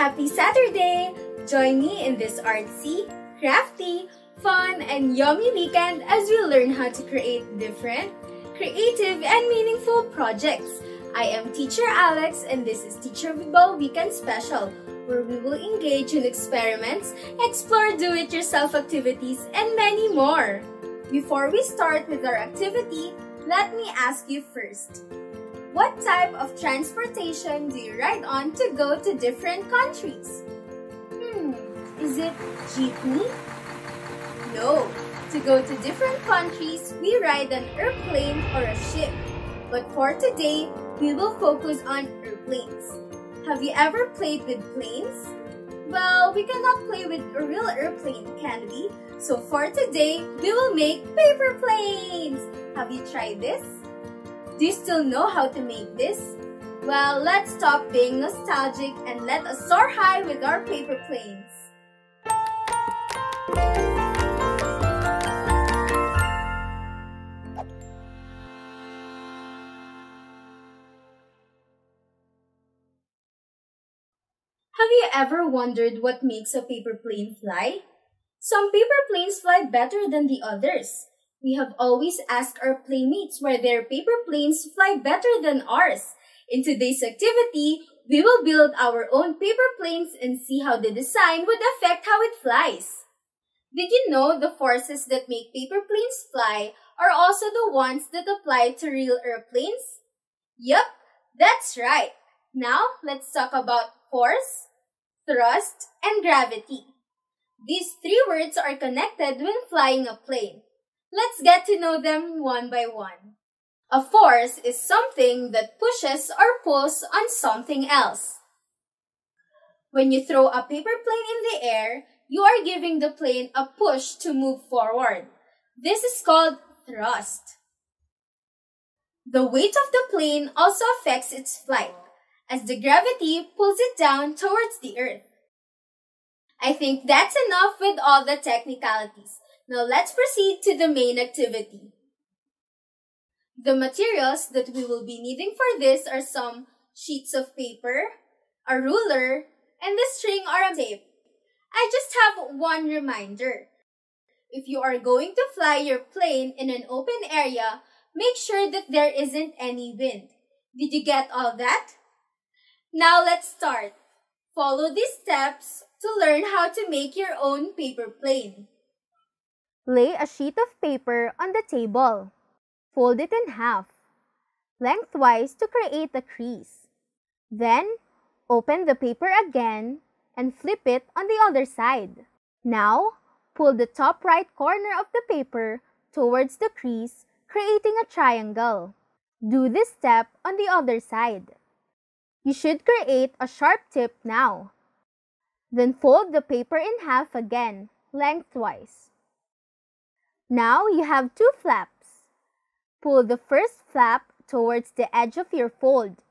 Happy Saturday! Join me in this artsy, crafty, fun, and yummy weekend as we learn how to create different, creative, and meaningful projects. I am Teacher Alex and this is Teacher Vibal Weekend Special where we will engage in experiments, explore do-it-yourself activities, and many more. Before we start with our activity, let me ask you first. What type of transportation do you ride on to go to different countries? Hmm, is it jeepney? No. To go to different countries, we ride an airplane or a ship. But for today, we will focus on airplanes. Have you ever played with planes? Well, we cannot play with a real airplane, can we? So for today, we will make paper planes! Have you tried this? Do you still know how to make this? Well, let's stop being nostalgic and let us soar high with our paper planes. Have you ever wondered what makes a paper plane fly? Some paper planes fly better than the others. We have always asked our playmates why their paper planes fly better than ours. In today's activity, we will build our own paper planes and see how the design would affect how it flies. Did you know the forces that make paper planes fly are also the ones that apply to real airplanes? Yup, that's right. Now, let's talk about force, thrust, and gravity. These three words are connected when flying a plane. Let's get to know them one by one. A force is something that pushes or pulls on something else. When you throw a paper plane in the air, you are giving the plane a push to move forward. This is called thrust. The weight of the plane also affects its flight as the gravity pulls it down towards the earth. I think that's enough with all the technicalities. Now let's proceed to the main activity. The materials that we will be needing for this are some sheets of paper, a ruler, and the string or a tape. I just have one reminder. If you are going to fly your plane in an open area, make sure that there isn't any wind. Did you get all that? Now let's start. Follow these steps to learn how to make your own paper plane. Lay a sheet of paper on the table. Fold it in half, lengthwise to create a crease. Then, open the paper again and flip it on the other side. Now, pull the top right corner of the paper towards the crease, creating a triangle. Do this step on the other side. You should create a sharp tip now. Then fold the paper in half again, lengthwise. Now you have two flaps. Pull the first flap towards the edge of your fold.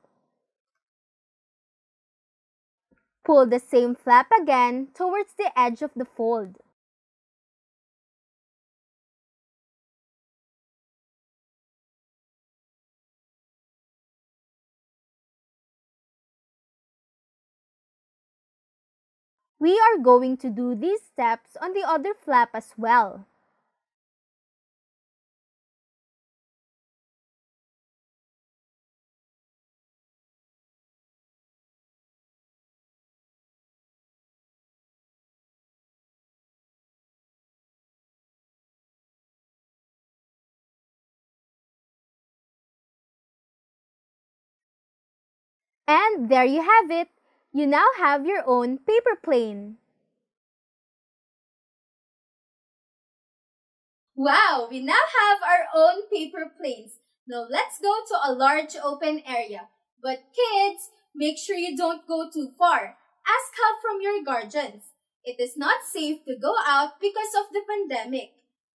Pull the same flap again towards the edge of the fold. We are going to do these steps on the other flap as well. And there you have it. You now have your own paper plane. Wow, we now have our own paper planes. Now let's go to a large open area. But kids, make sure you don't go too far. Ask help from your guardians. It is not safe to go out because of the pandemic.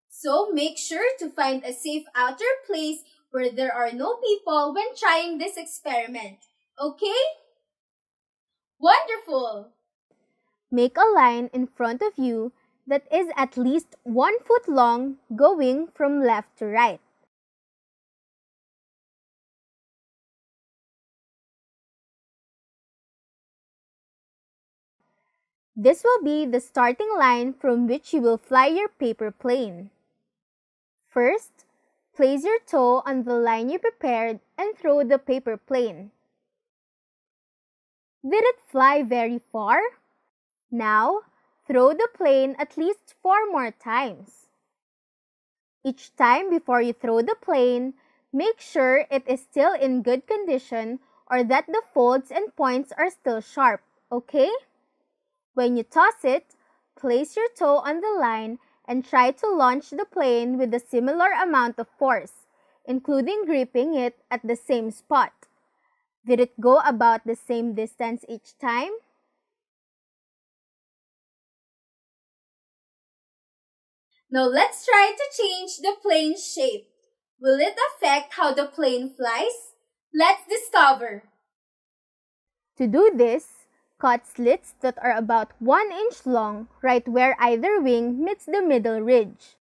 So make sure to find a safe outer place where there are no people when trying this experiment. Okay? Wonderful! Make a line in front of you that is at least one foot long going from left to right. This will be the starting line from which you will fly your paper plane. First, place your toe on the line you prepared and throw the paper plane. Did it fly very far? Now, throw the plane at least four more times. Each time before you throw the plane, make sure it is still in good condition or that the folds and points are still sharp, okay? When you toss it, place your toe on the line and try to launch the plane with a similar amount of force, including gripping it at the same spot. Did it go about the same distance each time? Now let's try to change the plane shape. Will it affect how the plane flies? Let's discover. To do this, cut slits that are about 1 inch long right where either wing meets the middle ridge.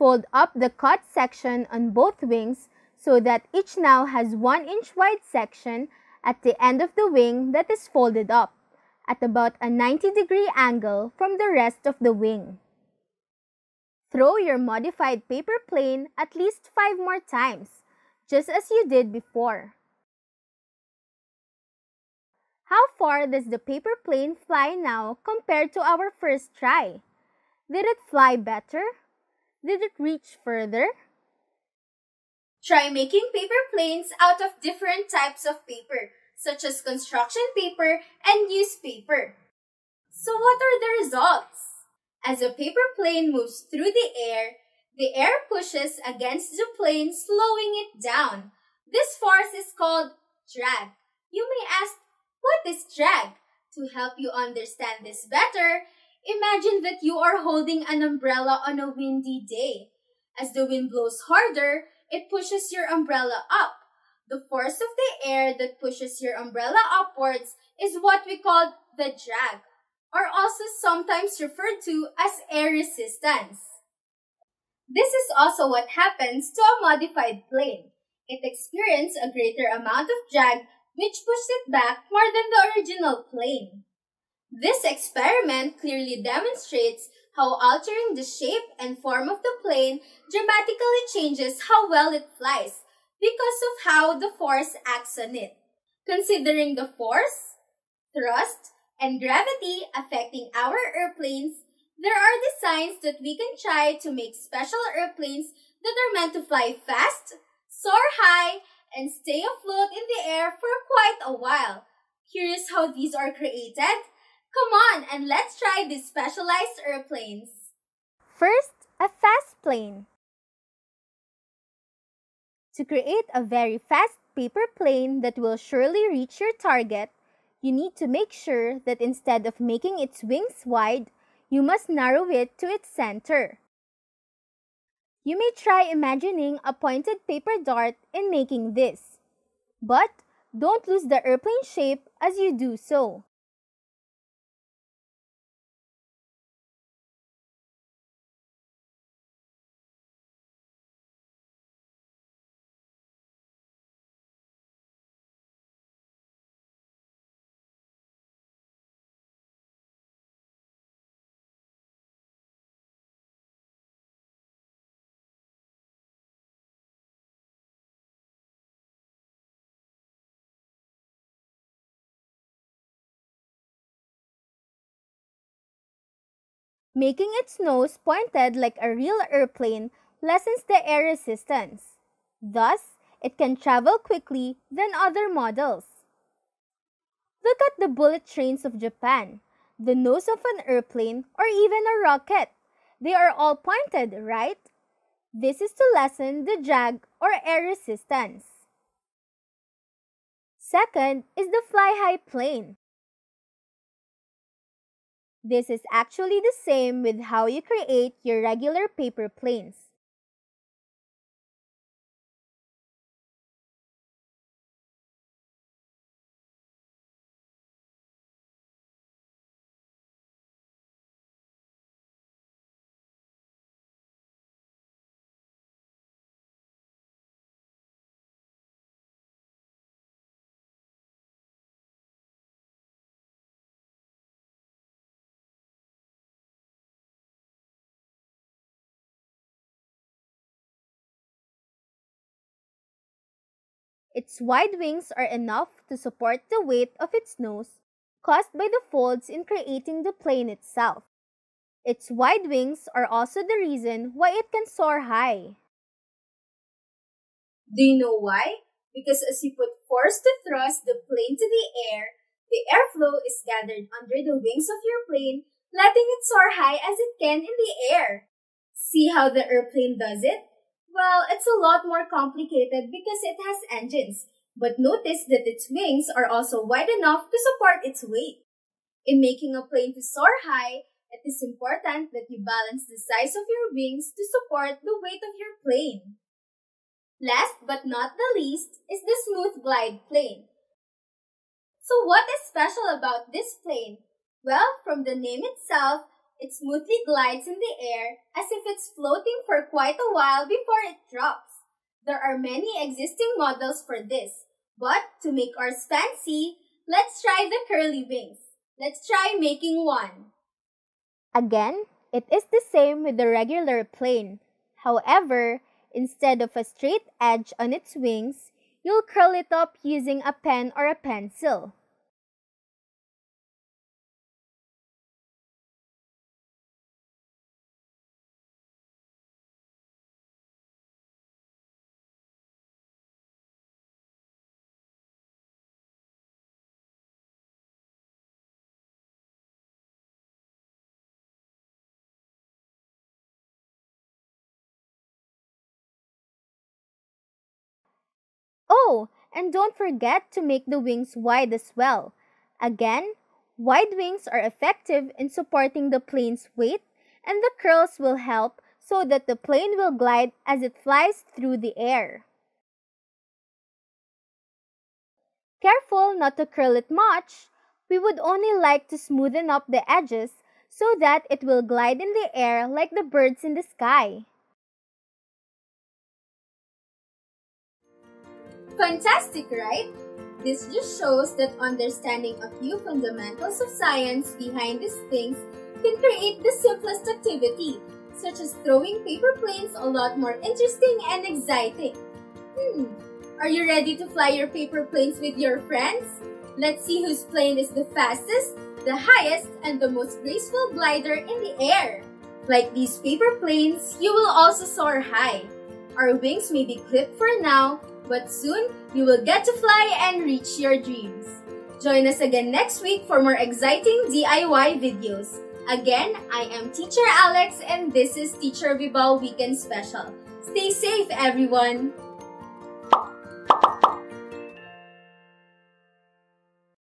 Fold up the cut section on both wings so that each now has 1 inch wide section at the end of the wing that is folded up at about a 90 degree angle from the rest of the wing. Throw your modified paper plane at least 5 more times, just as you did before. How far does the paper plane fly now compared to our first try? Did it fly better? Did it reach further? Try making paper planes out of different types of paper, such as construction paper and newspaper. So what are the results? As a paper plane moves through the air, the air pushes against the plane, slowing it down. This force is called drag. You may ask, what is drag? To help you understand this better, imagine that you are holding an umbrella on a windy day. As the wind blows harder, it pushes your umbrella up. The force of the air that pushes your umbrella upwards is what we call the drag, or also sometimes referred to as air resistance. This is also what happens to a modified plane. It experiences a greater amount of drag which pushes it back more than the original plane. This experiment clearly demonstrates how altering the shape and form of the plane dramatically changes how well it flies because of how the force acts on it. Considering the force, thrust, and gravity affecting our airplanes, there are designs that we can try to make special airplanes that are meant to fly fast, soar high, and stay afloat in the air for quite a while. Curious how these are created? Come on and let's try these specialized airplanes. First, a fast plane. To create a very fast paper plane that will surely reach your target, you need to make sure that instead of making its wings wide, you must narrow it to its center. You may try imagining a pointed paper dart in making this. But don't lose the airplane shape as you do so. Making its nose pointed like a real airplane lessens the air resistance. Thus, it can travel quickly than other models. Look at the bullet trains of Japan, the nose of an airplane, or even a rocket. They are all pointed, right? This is to lessen the drag or air resistance. Second is the fly-high plane. This is actually the same with how you create your regular paper planes. Its wide wings are enough to support the weight of its nose caused by the folds in creating the plane itself. Its wide wings are also the reason why it can soar high. Do you know why? Because as you put force to thrust the plane to the air, the airflow is gathered under the wings of your plane, letting it soar high as it can in the air. See how the airplane does it? Well, it's a lot more complicated because it has engines, but notice that its wings are also wide enough to support its weight. In making a plane to soar high, it is important that you balance the size of your wings to support the weight of your plane. Last but not the least is the smooth glide plane. So what is special about this plane? Well, from the name itself, it smoothly glides in the air as if it's floating for quite a while before it drops. There are many existing models for this, but to make ours fancy, let's try the curly wings. Let's try making one. Again, it is the same with the regular plane. However, Instead of a straight edge on its wings, you'll curl it up using a pen or a pencil. And don't forget to make the wings wide as well. Again, wide wings are effective in supporting the plane's weight and the curls will help so that the plane will glide as it flies through the air. Careful not to curl it much. We would only like to smoothen up the edges so that it will glide in the air like the birds in the sky. Fantastic, right? This just shows that understanding a few fundamentals of science behind these things can create the simplest activity, such as throwing paper planes a lot more interesting and exciting. Hmm, are you ready to fly your paper planes with your friends? Let's see whose plane is the fastest, the highest, and the most graceful glider in the air. Like these paper planes, you will also soar high. Our wings may be clipped for now, but soon you will get to fly and reach your dreams. Join us again next week for more exciting DIY videos. Again, I am Teacher Alex and this is Teacher Vibal Weekend Special. Stay safe, everyone!